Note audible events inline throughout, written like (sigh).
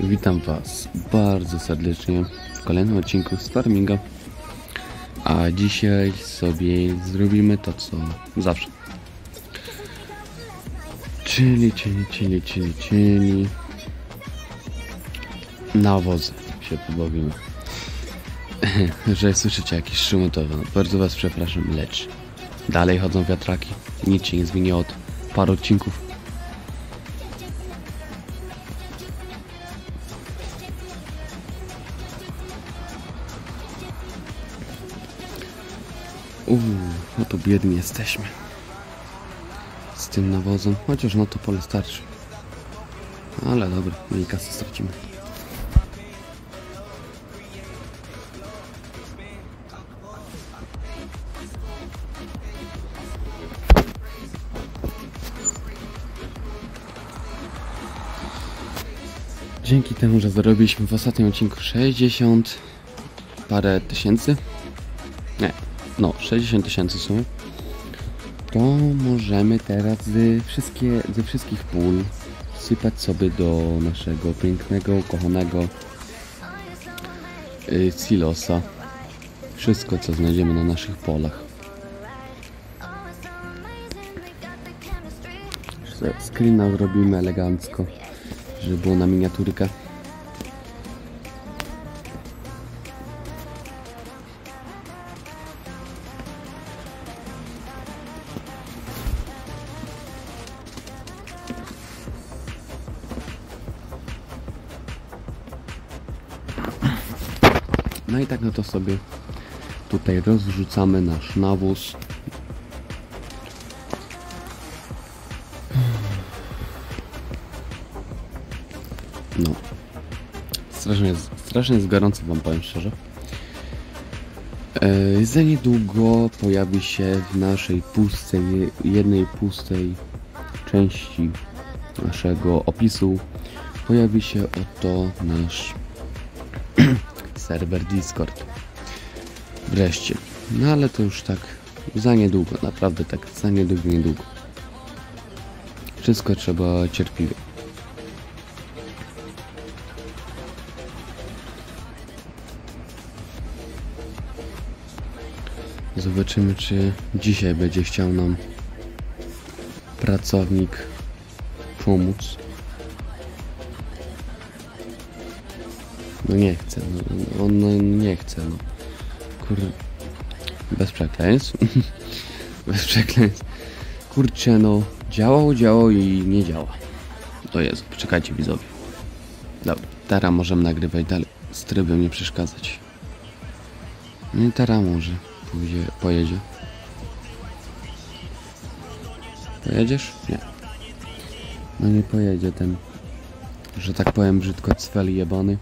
Witam Was bardzo serdecznie w kolejnym odcinku z Farminga. A dzisiaj sobie zrobimy to, co zawsze. Czyli, czyli, czyli, czyli, czyli... Nawozy się pobawimy. (laughs) Że słyszycie jakieś szumy, to bardzo Was przepraszam, lecz dalej chodzą wiatraki. Nic się nie zmieniło od paru odcinków. Uuu, no to biedni jesteśmy. Z tym nawozem, chociaż no to pole starczy. Ale dobra, mniej kasy stracimy. Dzięki temu, że zarobiliśmy w ostatnim odcinku 60 parę tysięcy. Nie, no 60 tysięcy są. To możemy teraz ze, wszystkie, ze wszystkich pól sypać sobie do naszego pięknego, ukochanego y, silosa. Wszystko, co znajdziemy na naszych polach. Screena zrobimy elegancko, żeby było na miniaturkę. To sobie tutaj rozrzucamy nasz nawóz. No. Strasznie strasznie jest gorąco wam powiem szczerze. E, za niedługo pojawi się w naszej pustej, jednej pustej części naszego opisu pojawi się oto nasz (clears throat) serwer Discord. Wreszcie. No ale to już tak za niedługo, naprawdę tak za niedługo, niedługo. Wszystko trzeba cierpliwie. Zobaczymy, czy dzisiaj będzie chciał nam pracownik pomóc. No nie chce, no, on no, nie chce, no. Kur... Bez przekleństw. (laughs) Bez przekleństw. Kurczę, no. Działał, działał i nie działa. To jest, poczekajcie widzowie. Dobra, teraz możemy nagrywać dalej. Z trybem nie przeszkadzać. No i teraz może pójdzie, pojedzie. Pojedziesz? Nie. No nie pojedzie ten, że tak powiem brzydko cwel jebany.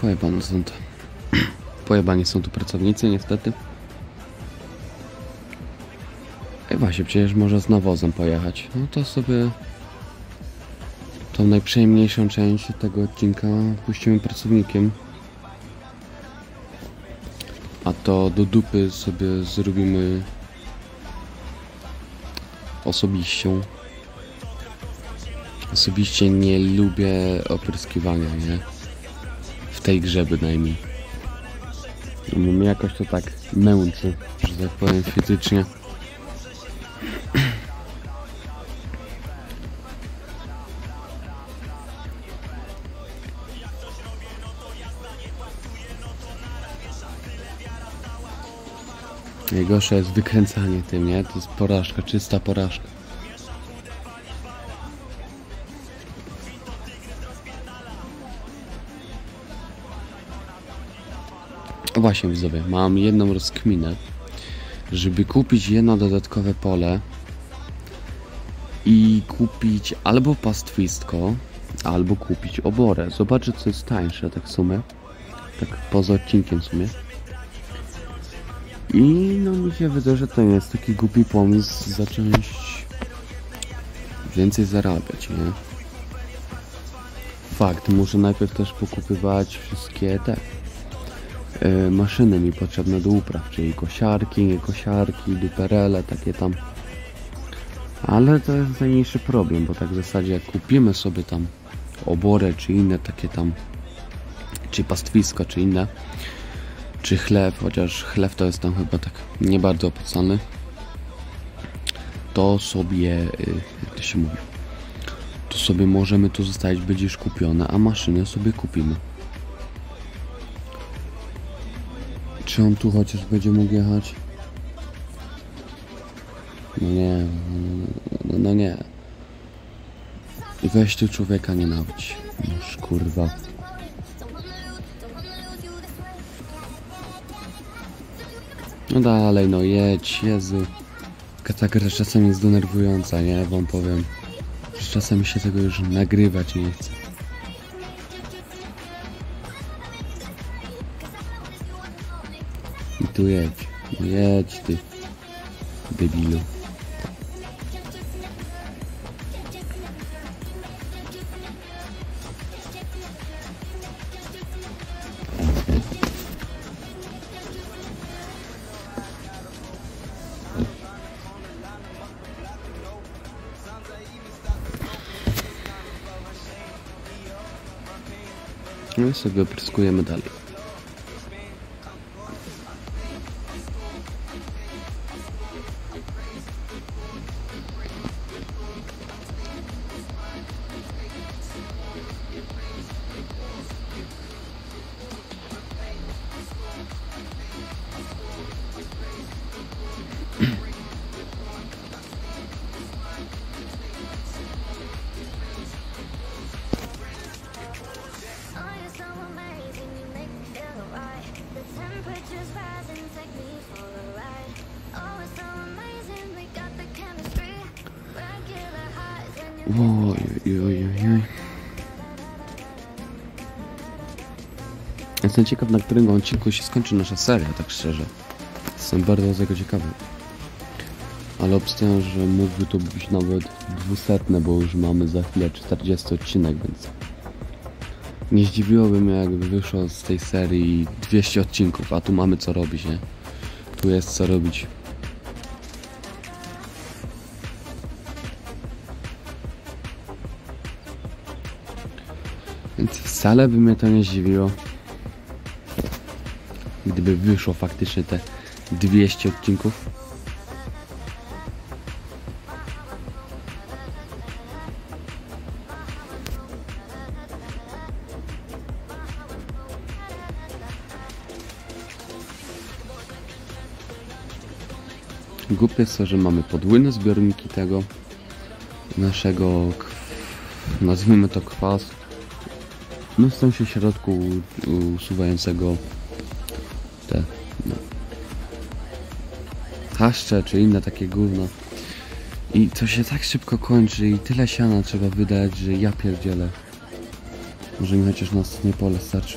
Pojebane są to. (clears throat) Pojebani są tu pracownicy, niestety. Ej, właśnie, przecież może z nawozem pojechać. No to sobie tą najprzyjemniejszą część tego odcinka puścimy pracownikiem. A to do dupy sobie zrobimy osobiście. Osobiście nie lubię opryskiwania, nie? Tej grze bynajmniej. No, jakoś to tak męczy, że tak powiem fizycznie. Najgorsze jest wykręcanie tym, nie? To jest porażka, czysta porażka. Właśnie widzowie, mam jedną rozkminę, żeby kupić jedno dodatkowe pole i kupić albo pastwisko, albo kupić oborę. Zobaczę co jest tańsze, tak w sumie. Tak poza odcinkiem w sumie. I no mi się wydaje, że to jest taki głupi pomysł zacząć więcej zarabiać, nie? Fakt, muszę najpierw też pokupywać wszystkie te maszyny mi potrzebne do upraw, czyli kosiarki, nie kosiarki, duperele, takie tam. Ale to jest najmniejszy problem, bo tak w zasadzie jak kupimy sobie tam oborę, czy inne takie tam, czy pastwisko, czy inne, czy chleb, chociaż chleb to jest tam chyba tak nie bardzo opłacalny, to sobie, y, jak to się mówi, to sobie możemy to zostawić, będzie już kupione, a maszyny sobie kupimy. Czy on tu chociaż będzie mógł jechać? No nie, no, no nie. Weź tu człowieka nienawidź. Już kurwa. No dalej, no jedź, Jezu. Ta gra czasem jest denerwująca, nie? Wam powiem. Czasem się tego już nagrywać nie chce. I tu jedź. No jedź ty. Debilu. No i sobie opryskujemy dalej. Oj, oj, oj, oj. Jestem ciekaw, na którym odcinku się skończy nasza seria, tak szczerze. Jestem bardzo tego ciekawy. Ale obstawiam, że mógłby to być nawet dwusetne, bo już mamy za chwilę 40 odcinek, więc... Nie zdziwiłoby mnie, jakby wyszło z tej serii 200 odcinków, a tu mamy co robić, nie? Tu jest co robić. Wcale by mnie to nie zdziwiło. Gdyby wyszło faktycznie te 200 odcinków. Głupie jest to, że mamy podwójne zbiorniki tego naszego, nazwijmy to kwas, no w sensie środku usuwającego te no, haszcze czy inne takie gówno. I to się tak szybko kończy i tyle siana trzeba wydać, że ja pierdzielę. Może mi chociaż na ostatnie pole starczy.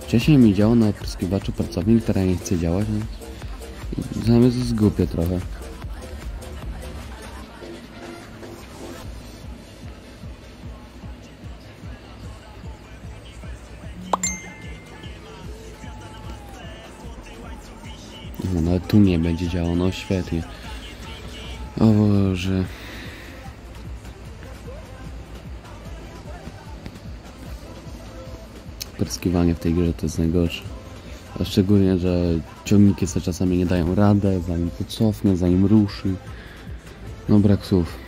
Wcześniej mi działał na opryskiwaczu pracownik, teraz nie chce działać, więc jest głupie trochę. Będzie działał, no świetnie. O Boże. Pryskiwanie w tej grze to jest najgorsze. A szczególnie, że ciągniki sobie czasami nie dają radę, zanim to cofnie, zanim ruszy. No brak słów.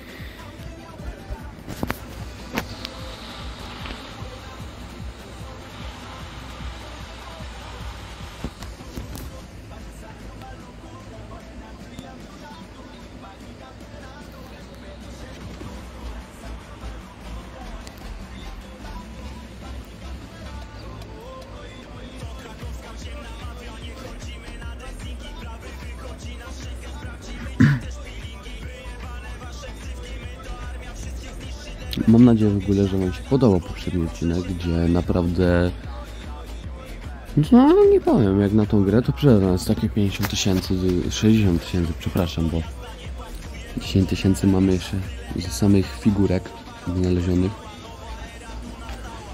Mam nadzieję w ogóle, że Wam się podobał poprzedni odcinek, gdzie naprawdę... No nie powiem, jak na tą grę to przyda nas takie 50 tysięcy, 60 tysięcy, przepraszam, bo 10 tysięcy mamy jeszcze ze samych figurek wynalezionych.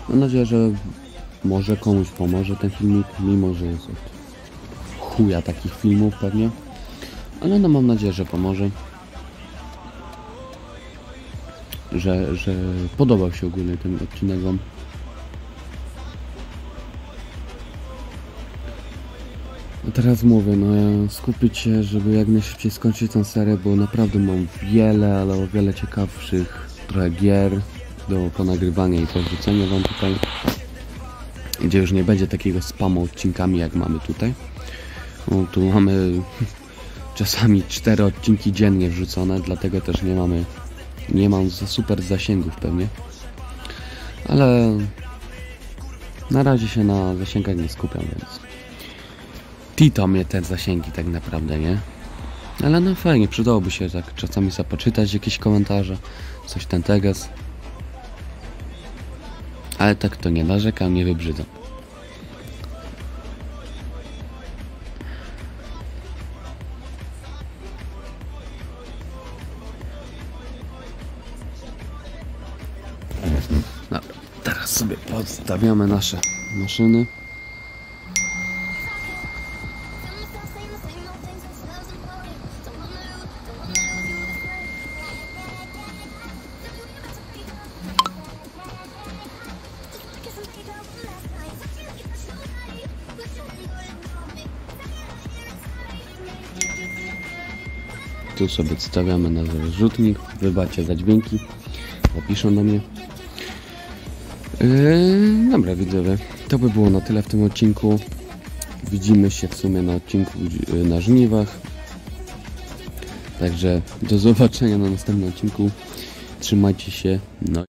Mam nadzieję, że może komuś pomoże ten filmik, mimo że jest od chuja takich filmów pewnie. Ale no mam nadzieję, że pomoże. Że, że podobał się ogólnie ten odcinek wam. A teraz mówię, no ja skupić się, żeby jak najszybciej skończyć tę serię, bo naprawdę mam wiele, ale o wiele ciekawszych trochę gier do ponagrywania i powrócenia wam tutaj. Gdzie już nie będzie takiego spamu odcinkami jak mamy tutaj. No, tu mamy (laughs) czasami cztery odcinki dziennie wrzucone, dlatego też nie mamy nie mam za super zasięgów pewnie. Ale na razie się na zasięgach nie skupiam, więc Tito mnie te zasięgi tak naprawdę, nie? Ale no fajnie, przydałoby się tak czasami sobie poczytać jakieś komentarze, coś ten teges. Ale tak to nie narzekam, nie wybrzydzam. Dobra, teraz sobie podstawiamy nasze maszyny. Tu sobie stawiamy na rozrzutnik. Wybacie za dźwięki. Opiszą do mnie. Yy, dobra widzowie, to by było na tyle w tym odcinku. Widzimy się w sumie na odcinku yy, na żniwach. Także do zobaczenia na następnym odcinku. Trzymajcie się. No.